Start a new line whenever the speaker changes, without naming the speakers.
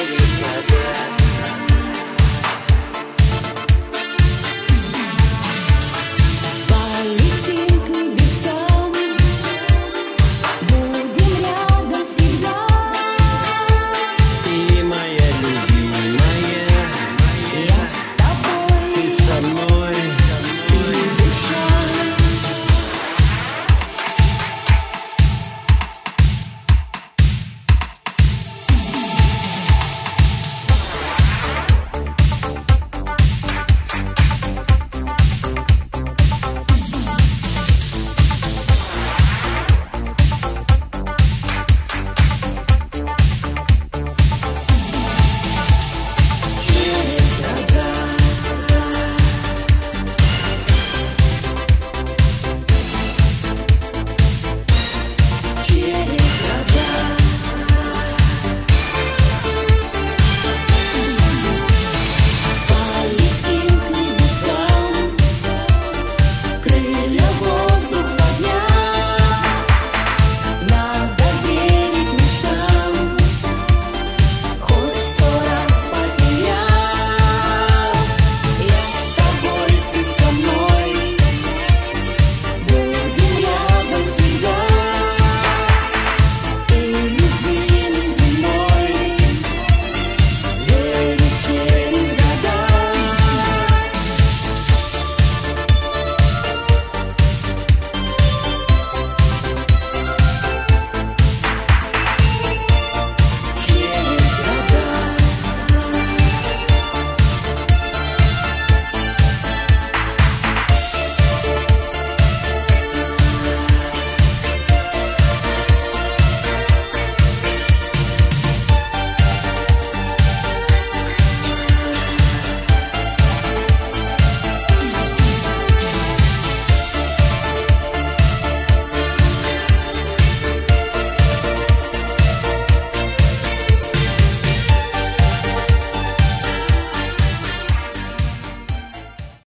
always my breath